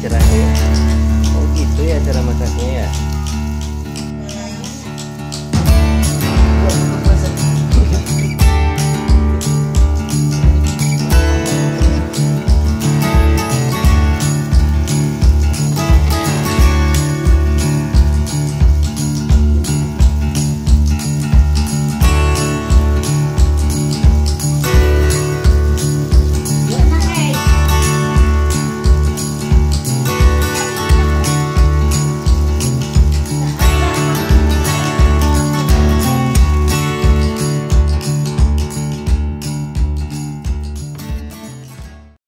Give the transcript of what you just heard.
teacher